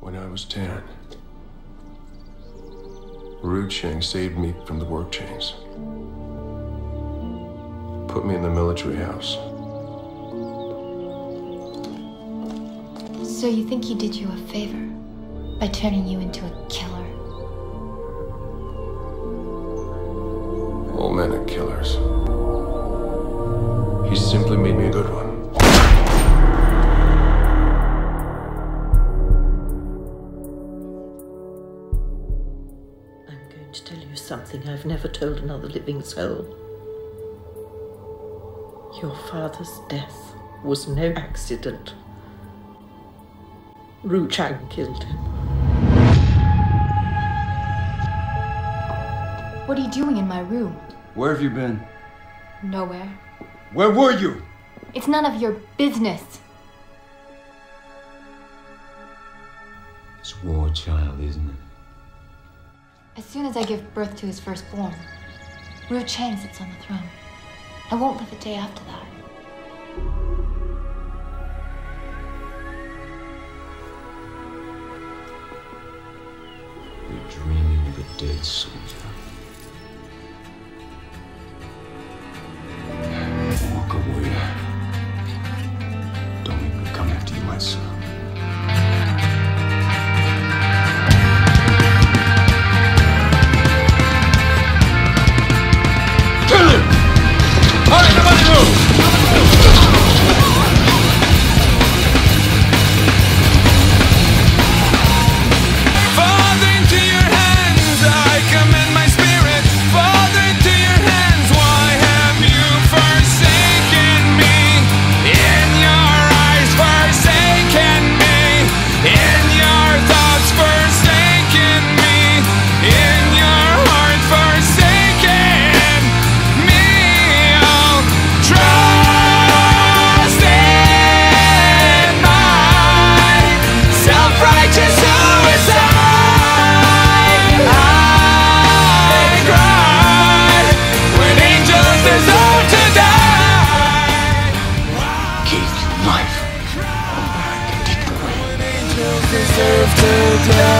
When I was 10, Ruechang saved me from the work chains. Put me in the military house. So you think he did you a favor by turning you into a killer? All men are killers. He simply made me a good one. Going to tell you something I've never told another living soul. Your father's death was no accident. Ruechang killed him. What are you doing in my room? Where have you been? Nowhere. Where were you? It's none of your business. It's Warchild, isn't it? As soon as I give birth to his firstborn, Ruechang sits on the throne. I won't live a day after that. You're dreaming of a dead soldier. you deserve to die.